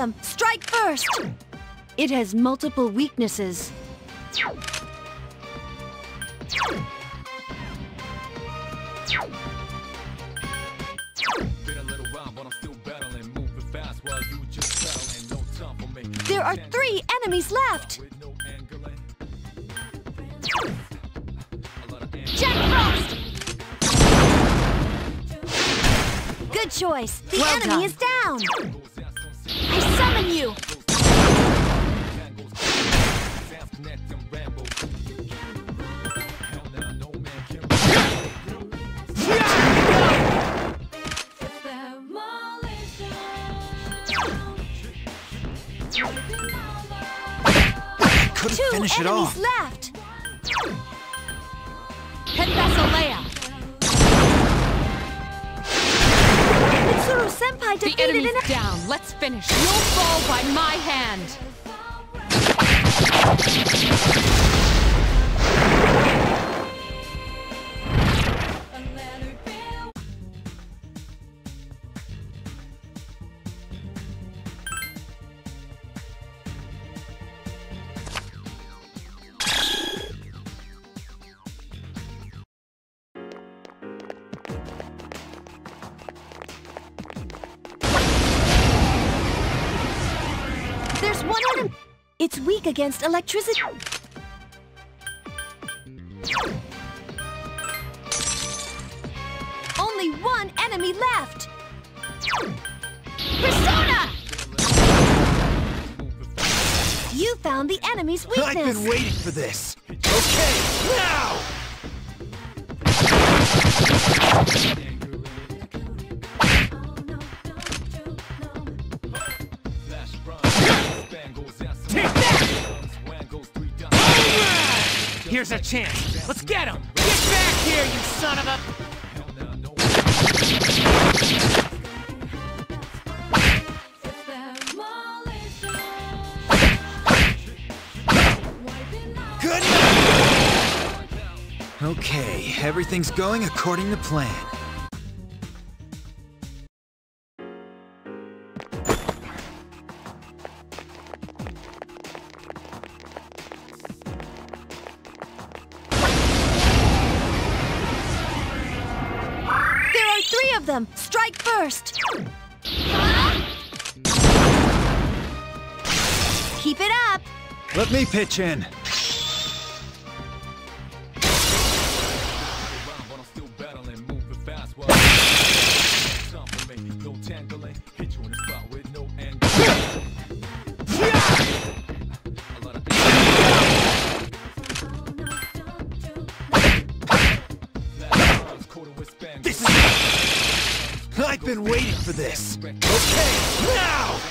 them! Strike first! It has multiple weaknesses. Been a little while, but I'm still battling. Moving fast while you just battling. No time for me. There are three enemies left! With no angling. A lot of angling. Jack Frost! Good choice. The Well enemy done. is down. Can Couldn't Two finish it enemies off. left. Mitsuru Senpai The defeated enemy's an down. Let's finish. You'll fall by my hand. Weak against electricity. Only one enemy left. Persona! You found the enemy's weakness! I've been waiting for this. Here's our chance. Let's get him! Get back here, you son of a... Okay, everything's going according to plan. Runs, me pitch in. This is... I've been waiting for this. Okay, now!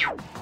you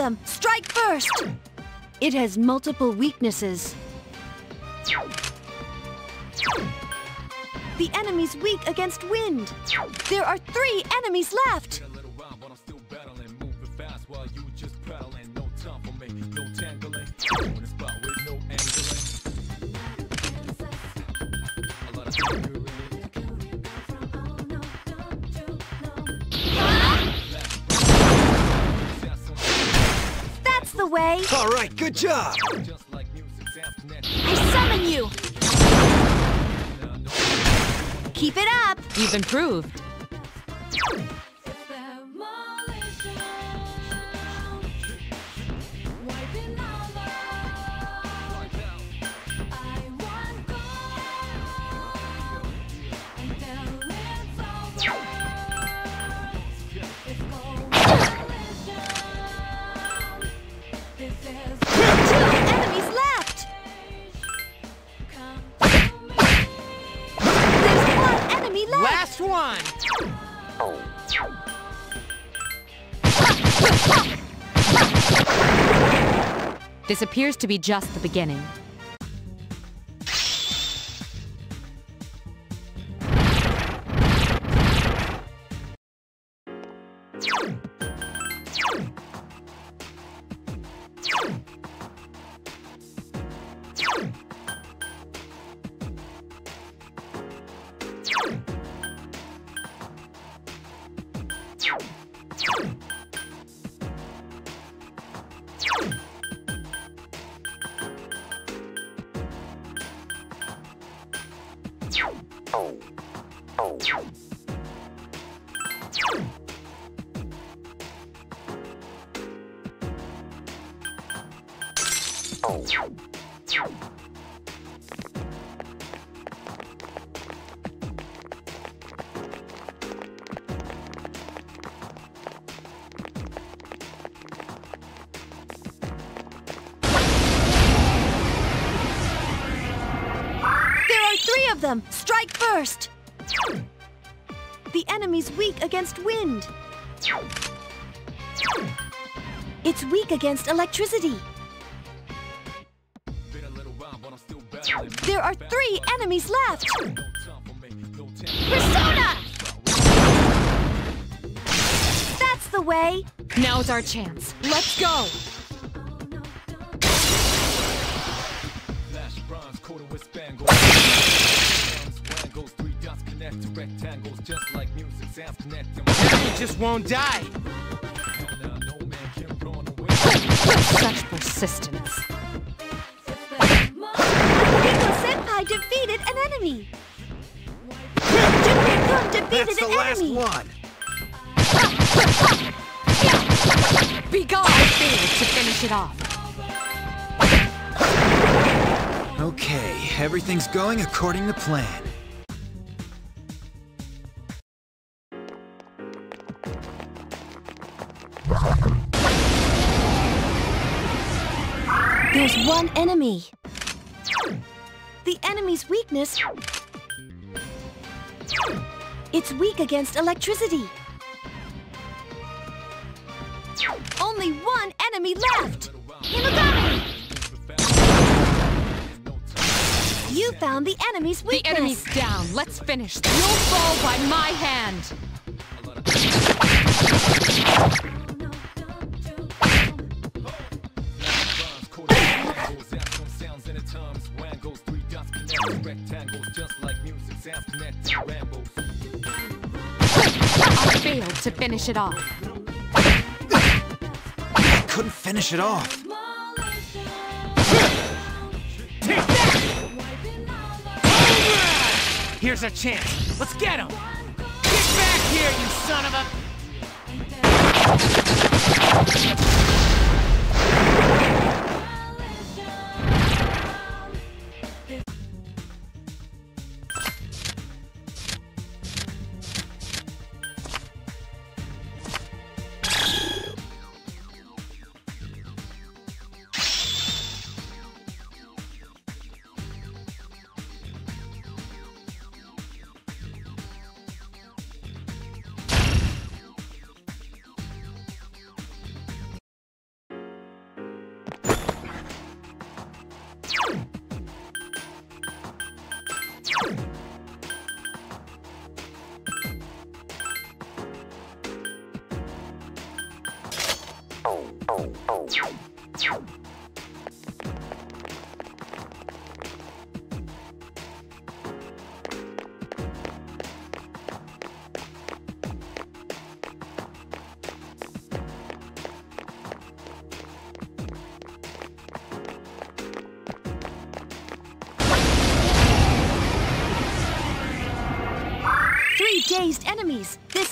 them! Strike first! It has multiple weaknesses. The enemy's weak against wind. There are three enemies left. That's the way. All right, good job. Just like music sounds connected. I summon you. Keep it up. You've improved. This appears to be just the beginning. Of them. Strike first. The enemy's weak against wind. It's weak against electricity. Been a little while, but I'm still battling. There are three enemies left. No time for me, no tangling. Persona! That's the way. Now's our chance. Let's go! Connect to rectangles, just like music sounds connecting. You just won't die. Now no man can run away. Such persistence. Rico Senpai defeated an enemy. Junpei-kun defeated That's the last enemy. one. Be gone! I failed to finish it off. Okay, everything's going according to plan. One enemy. The enemy's weakness. It's weak against electricity. Only one enemy left. Hinogami! You found the enemy's weakness! The enemy's down. Let's finish. You'll fall by my hand. Dots rectangles, just like music sounds connecting. Rambles. I failed to finish it off. Couldn't finish it off. Here's a chance. Let's get him. Get back here, you son of a...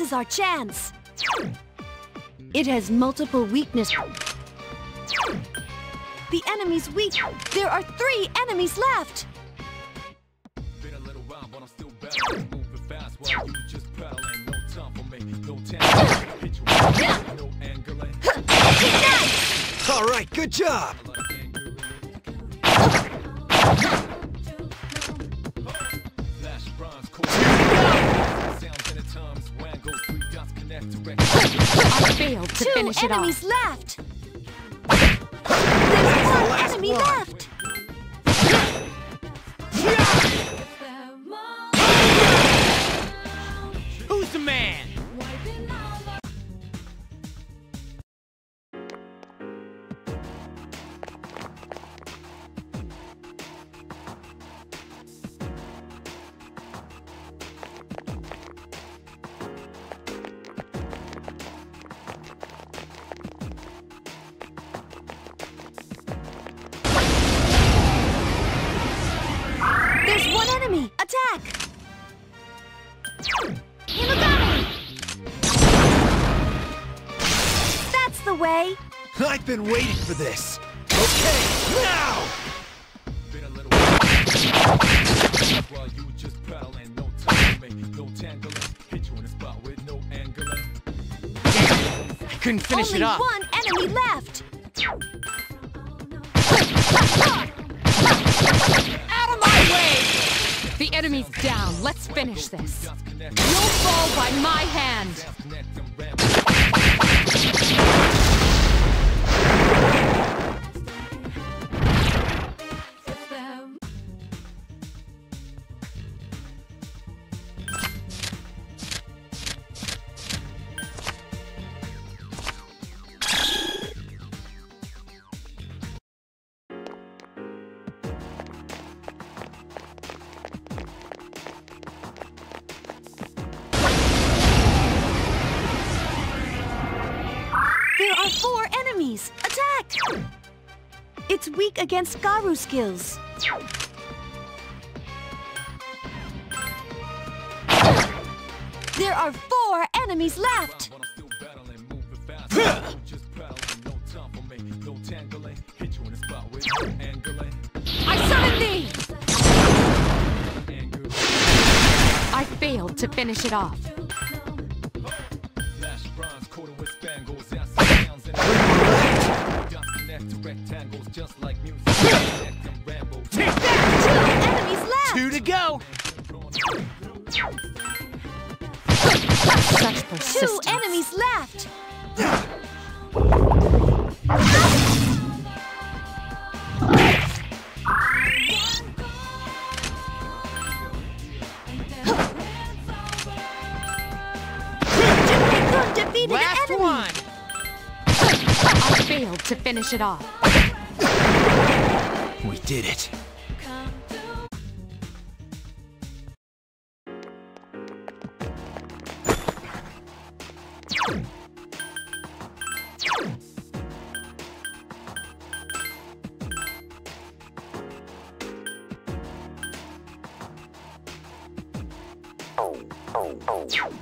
is our chance. It has multiple weaknesses. The enemy's weak. There are three enemies left. Been a little while, failed to Two finish it enemies left. There's one last enemy one. left. That's the way. I've been waiting for this. Okay, now! Been a little while. While you just pedaling. No time for me, no tangling. Hit you in the spot with no angling. I couldn't finish Only it off. one enemy left. Out of my way! The enemy's down. Let's finish this. You'll fall by my hand. Against Garu skills. There are four enemies left. I summon thee! I failed to finish it off. Rectangles just like music. Connect and Two enemies left. Two to go. Such Two enemies left. Last one. I failed to finish it off did it. Oh, oh, oh.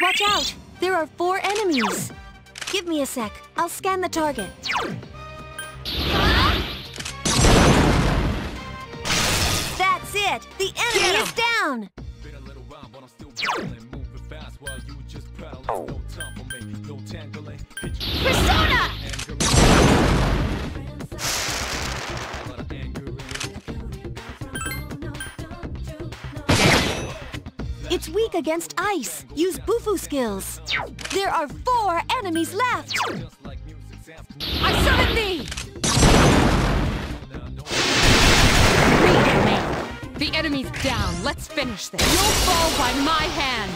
Watch out! There are four enemies. Give me a sec. I'll scan the target. That's it! The enemy is down! Been weak against ice. Use Bufu skills. There are four enemies left. I summon thee! The enemy's down. Let's finish this. You'll fall by my hand.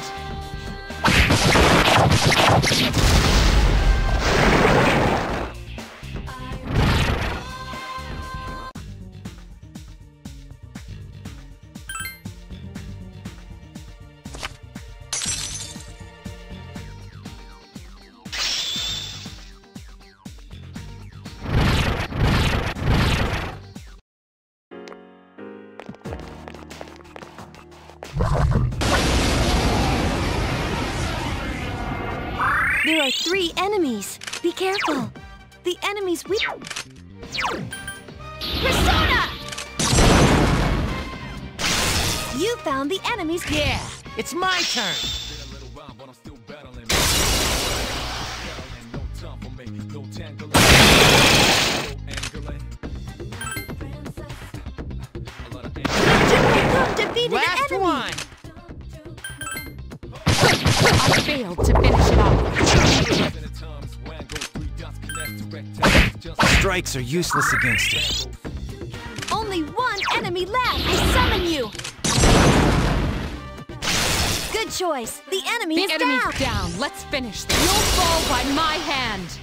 The. Persona! You found the enemy's. Yeah, it's my turn. Been a little while, Strikes are useless against it. Only one enemy left. I summon you. Good choice. The enemy The is enemy's down. down. Let's finish this. You'll fall by my hand.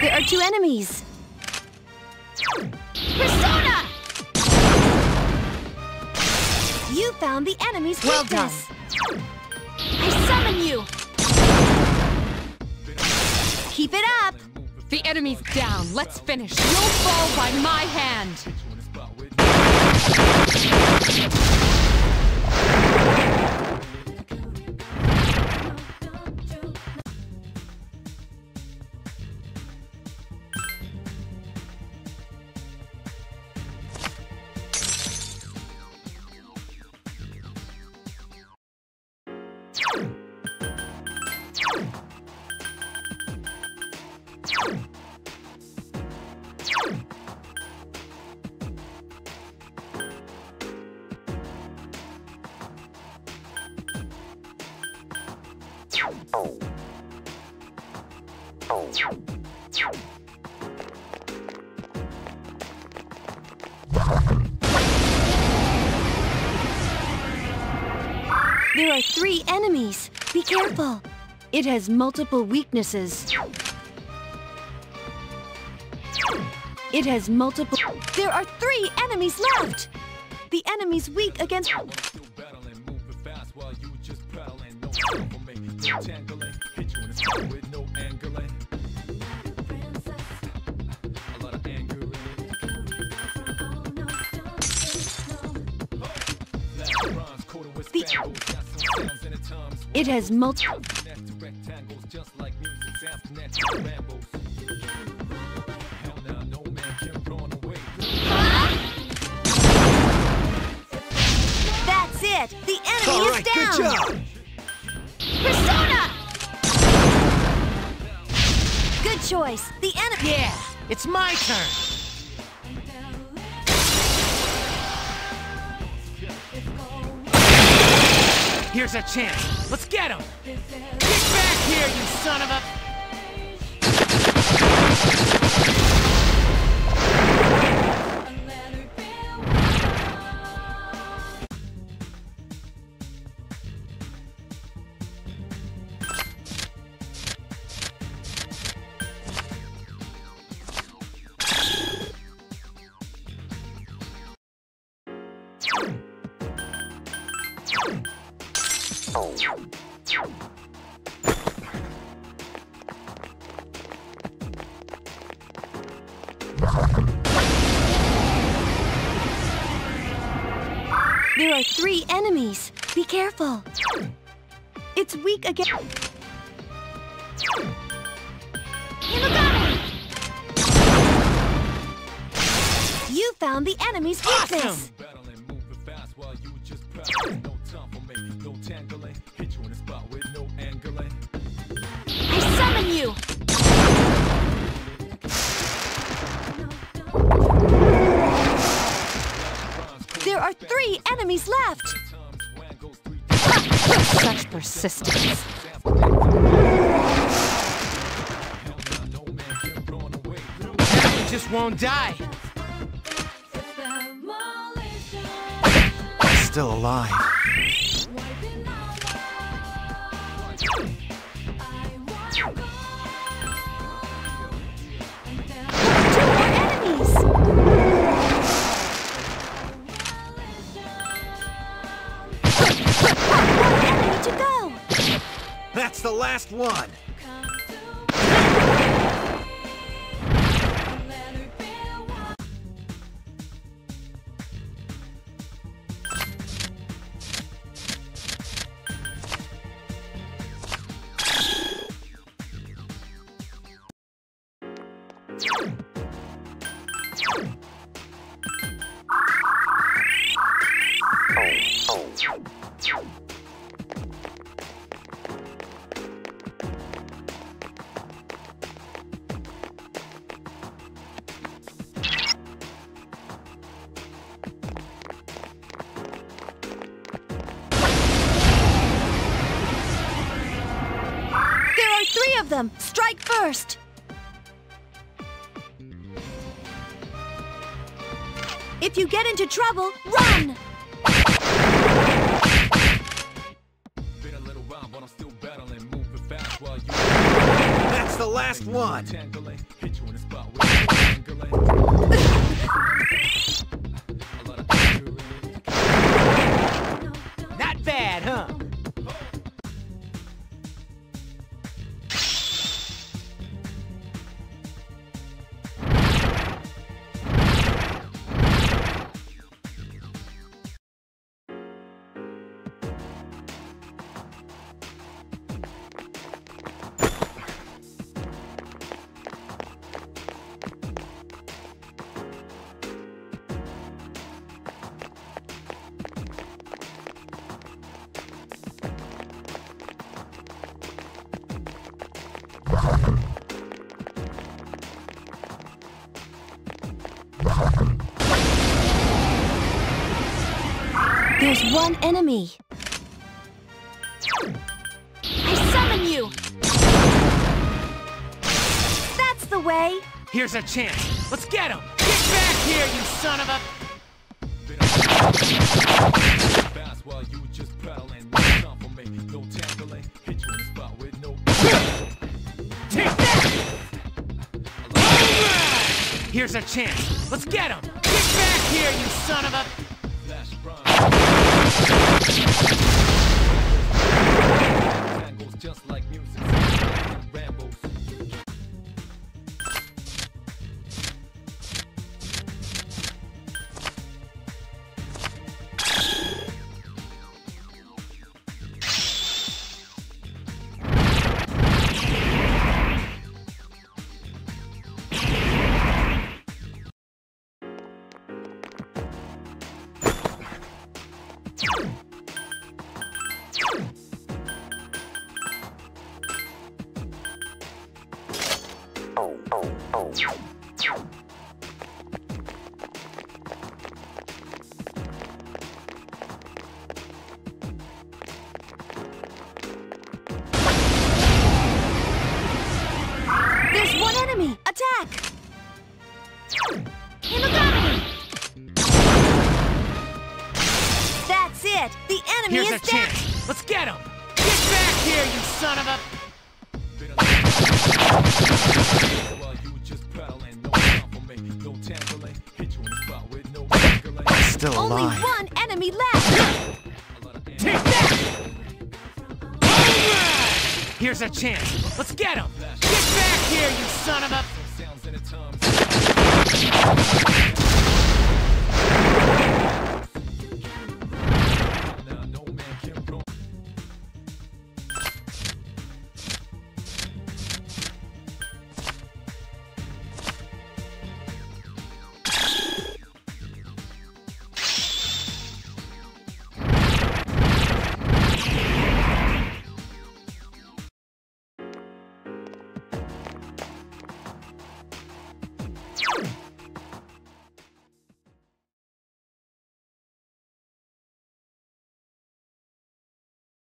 There are two enemies. Persona! You found the enemy's Well weakness. I summon you. Keep it up. The enemy's down. Let's finish. You'll fall by my hand. There are three enemies. Be careful. It has multiple weaknesses. It has multiple. There are three enemies left. The enemy's weak against. Still battling, moving it. The enemy All is down. good job. Persona! Good choice. The enemy. Yeah, it's my turn. Here's a chance. Let's get him. Get back here, you son of a... careful. It's weak against. You found the enemy's weakness. Awesome! Battling, moving fast while you just prattling. No time for me, no tangling. Hit you in the spot with no angling. I summon you. There are three enemies left. Such persistence. no man can run away. Now we just won't die. Still alive. That's the last one. Them. Strike first. If you get into trouble, run! Been a little while, but I'm still battling, moving fast while you That's the last one. There's one enemy. I summon you! That's the way! Here's a chance. Let's get him! Get back here, you son of a... Here's a chance. Let's get him! Get back here, you son of a... Tangles just like music. Rambos. Still Only alive. one enemy left! Take that! Here's our chance. Let's get him! Get back here, you son of a...